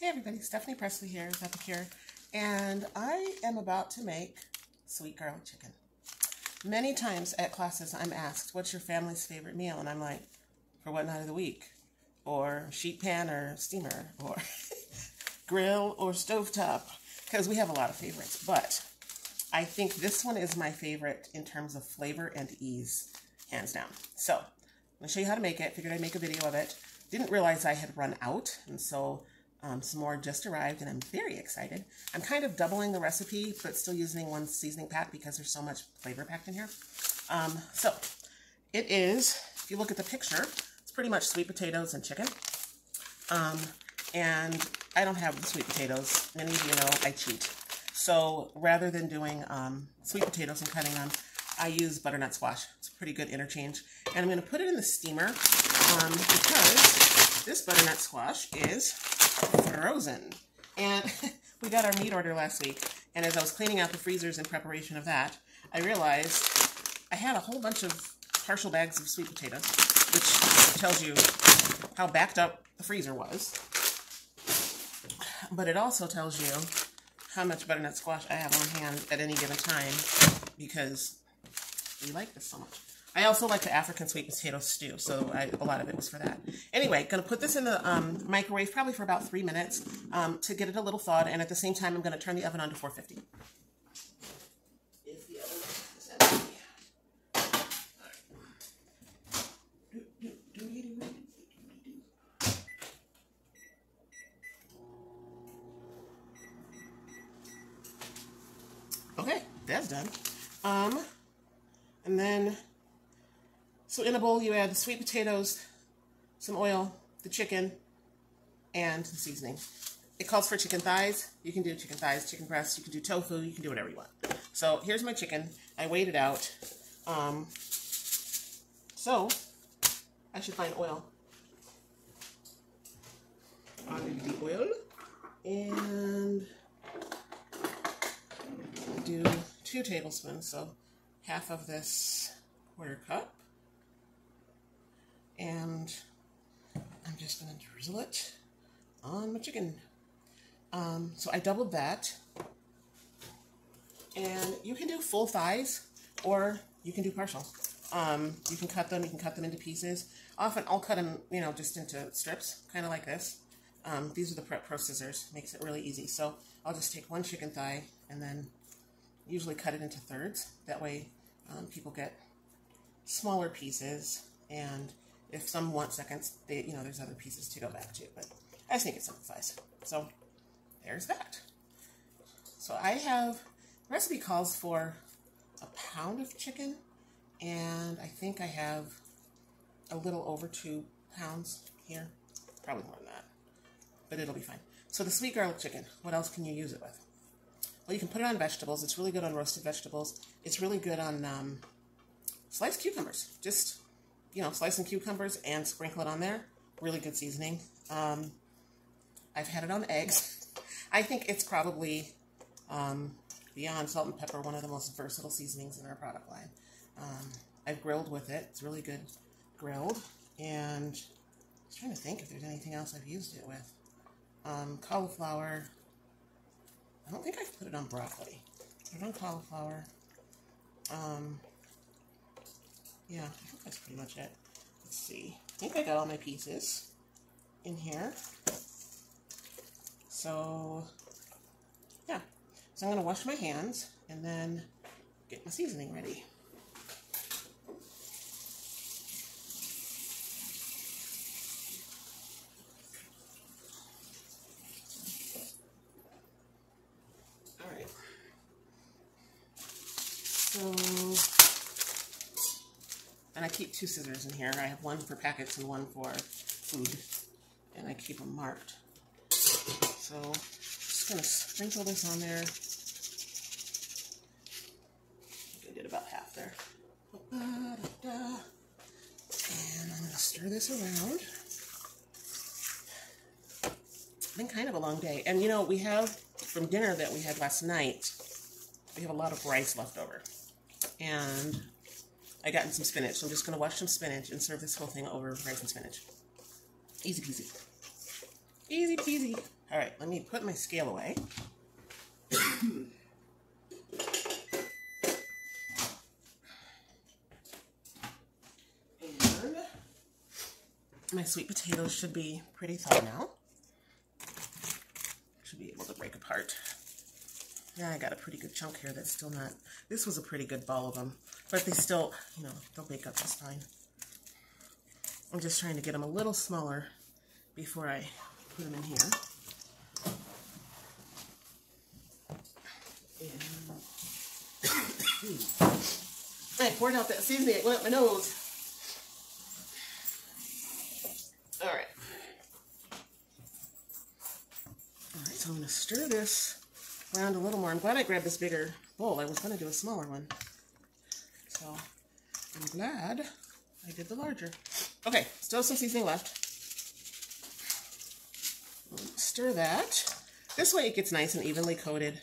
Hey everybody, Stephanie Pressley here, with Epicure, and I am about to make sweet garlic chicken. Many times at classes I'm asked, what's your family's favorite meal? And I'm like, for what night of the week? Or sheet pan or steamer, or grill or stovetop, because we have a lot of favorites. But I think this one is my favorite in terms of flavor and ease, hands down. So I'm gonna show you how to make it. Figured I'd make a video of it. Didn't realize I had run out, and so um, some more just arrived, and I'm very excited. I'm kind of doubling the recipe, but still using one seasoning pack because there's so much flavor packed in here. Um, so, it is, if you look at the picture, it's pretty much sweet potatoes and chicken. Um, and I don't have the sweet potatoes. Many of you know I cheat. So, rather than doing um, sweet potatoes and cutting them, I use butternut squash. It's a pretty good interchange. And I'm going to put it in the steamer um, because this butternut squash is frozen. And we got our meat order last week, and as I was cleaning out the freezers in preparation of that, I realized I had a whole bunch of partial bags of sweet potatoes, which tells you how backed up the freezer was. But it also tells you how much butternut squash I have on hand at any given time because we like this so much. I also like the African sweet potato stew, so I, a lot of it was for that. Anyway, going to put this in the um, microwave probably for about three minutes um, to get it a little thawed, and at the same time, I'm going to turn the oven on to 450. Okay, that's done. Um, and then so in a bowl, you add the sweet potatoes, some oil, the chicken, and the seasoning. It calls for chicken thighs. You can do chicken thighs, chicken breasts. You can do tofu. You can do whatever you want. So here's my chicken. I weighed it out. Um, so I should find oil. Added the oil and do two tablespoons. So half of this quarter cup and I'm just going to drizzle it on my chicken. Um, so I doubled that. And you can do full thighs or you can do partial. Um, you can cut them, you can cut them into pieces. Often I'll cut them, you know, just into strips, kind of like this. Um, these are the Prep Pro scissors, makes it really easy. So I'll just take one chicken thigh and then usually cut it into thirds. That way um, people get smaller pieces and if some want seconds, they, you know, there's other pieces to go back to, but I just think it simplifies. So there's that. So I have, recipe calls for a pound of chicken, and I think I have a little over two pounds here. Probably more than that, but it'll be fine. So the sweet garlic chicken, what else can you use it with? Well, you can put it on vegetables. It's really good on roasted vegetables. It's really good on um, sliced cucumbers. Just you know, slice some cucumbers and sprinkle it on there. Really good seasoning. Um, I've had it on eggs. I think it's probably, um, beyond salt and pepper, one of the most versatile seasonings in our product line. Um, I've grilled with it. It's really good grilled. And I was trying to think if there's anything else I've used it with. Um, cauliflower. I don't think I've put it on broccoli. Put it on cauliflower. Um, yeah, I think that's pretty much it. Let's see. I think I got all my pieces in here. So, yeah. So I'm going to wash my hands and then get my seasoning ready. All right. So keep two scissors in here. I have one for packets and one for food. And I keep them marked. So, I'm just going to sprinkle this on there. I did about half there. And I'm going to stir this around. Been kind of a long day. And you know, we have, from dinner that we had last night, we have a lot of rice left over. And I got in some spinach. So I'm just going to wash some spinach and serve this whole thing over rice and spinach. Easy peasy. Easy peasy. All right, let me put my scale away. and my sweet potatoes should be pretty thawed now. Should be able to break apart. Yeah, I got a pretty good chunk here that's still not, this was a pretty good ball of them, but they still, you know, they'll bake up just fine. I'm just trying to get them a little smaller before I put them in here. I poured out that seasoning, it went up my nose. All right. All right, so I'm gonna stir this around a little more. I'm glad I grabbed this bigger bowl. I was gonna do a smaller one. So I'm glad I did the larger. Okay, still some seasoning left. Stir that. This way it gets nice and evenly coated.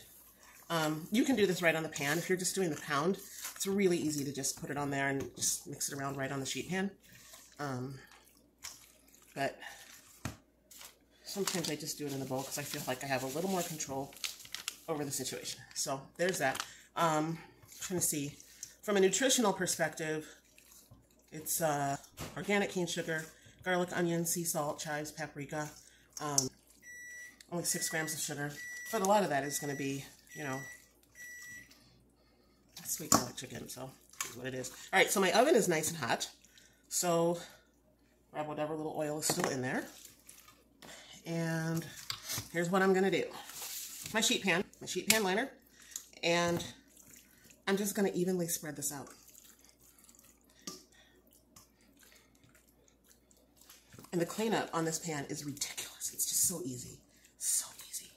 Um, you can do this right on the pan. If you're just doing the pound, it's really easy to just put it on there and just mix it around right on the sheet pan. Um, but sometimes I just do it in the bowl because I feel like I have a little more control over the situation. So there's that. Um, trying to see. From a nutritional perspective, it's uh, organic cane sugar, garlic, onion, sea salt, chives, paprika, um, only six grams of sugar. But a lot of that is going to be, you know, sweet garlic chicken, so is what it is. All right, so my oven is nice and hot. So grab whatever little oil is still in there. And here's what I'm going to do. My sheet pan, my sheet pan liner, and I'm just going to evenly spread this out. And the cleanup on this pan is ridiculous. It's just so easy. So easy.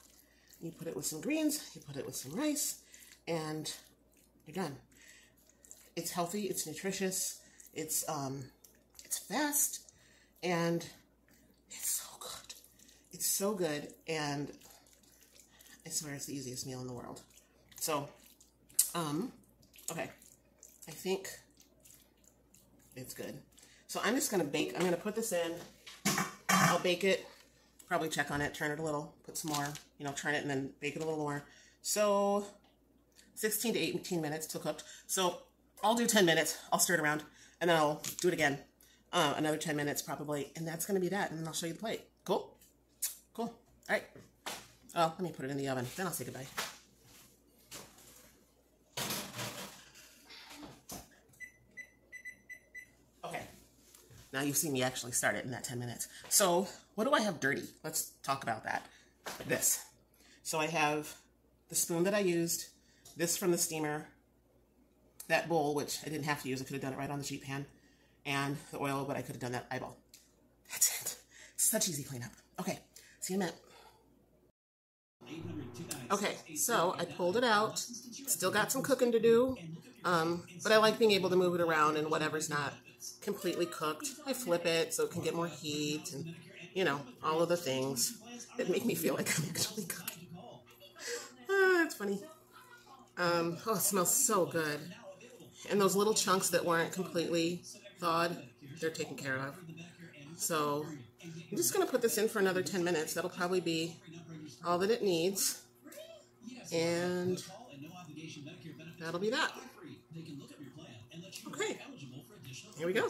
You put it with some greens, you put it with some rice, and you're done. It's healthy, it's nutritious, it's um, it's fast, and it's so good. It's so good, and I swear it's the easiest meal in the world. So, um, okay, I think it's good. So I'm just gonna bake, I'm gonna put this in, I'll bake it, probably check on it, turn it a little, put some more, you know, turn it and then bake it a little more. So 16 to 18 minutes till cooked. So I'll do 10 minutes, I'll stir it around, and then I'll do it again. Uh, another 10 minutes probably, and that's gonna be that, and then I'll show you the plate. Cool? Cool. All right. Oh, let me put it in the oven, then I'll say goodbye. Okay. Now you've seen me actually start it in that 10 minutes. So what do I have dirty? Let's talk about that. This. So I have the spoon that I used, this from the steamer, that bowl, which I didn't have to use. I could have done it right on the sheet pan, and the oil, but I could have done that eyeball. That's it. Such easy cleanup. Okay, see you in a minute. Okay, so I pulled it out. Still got some cooking to do, um, but I like being able to move it around and whatever's not completely cooked, I flip it so it can get more heat and, you know, all of the things that make me feel like I'm actually cooking. Ah, it's funny. Um, oh, it smells so good. And those little chunks that weren't completely thawed, they're taken care of. So I'm just going to put this in for another 10 minutes. That'll probably be all that it needs. And that'll be that. Okay. Here we go.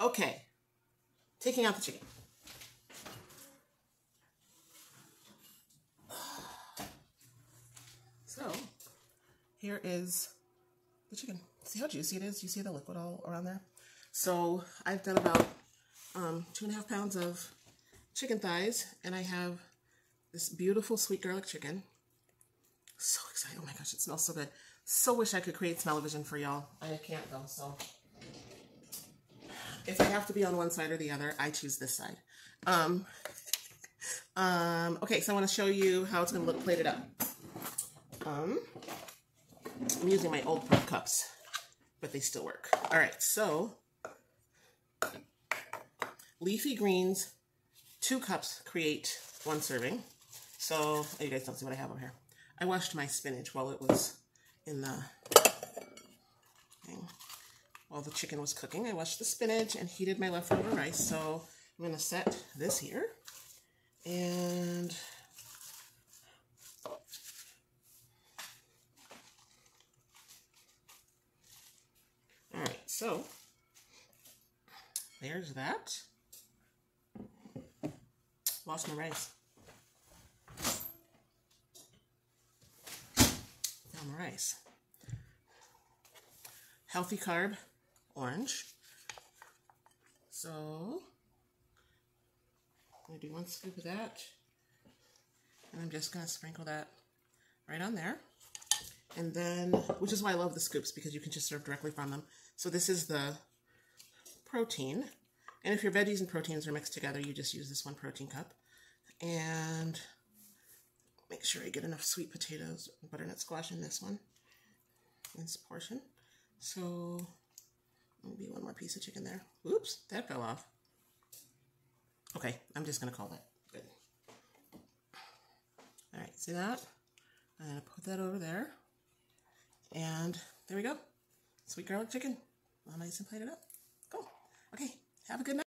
Okay. Taking out the chicken. So, here is the chicken. See how juicy it is? You see the liquid all around there? So, I've done about um, two and a half pounds of chicken thighs, and I have this beautiful sweet garlic chicken. So excited. Oh my gosh, it smells so good. So wish I could create smell-o-vision for y'all. I can't though, so. If I have to be on one side or the other, I choose this side. Um, um, okay, so I want to show you how it's going to look plated up. Um, I'm using my old prep cups, but they still work. All right, so leafy greens, two cups create one serving. So, oh, you guys don't see what I have over here. I washed my spinach while it was in the while the chicken was cooking, I washed the spinach and heated my leftover rice. So I'm to set this here. And so there's that. Wash my rice. Now my rice. Healthy carb, orange. So, I'm going to do one scoop of that. And I'm just going to sprinkle that right on there. And then, which is why I love the scoops, because you can just serve directly from them. So this is the protein. And if your veggies and proteins are mixed together, you just use this one protein cup. And make sure I get enough sweet potatoes butternut squash in this one, in this portion. So maybe one more piece of chicken there. Oops, that fell off. Okay, I'm just going to call that good. All right, see that? I'm to put that over there. And there we go. Sweet garlic chicken. All nice and plated up. Cool. Okay, have a good night.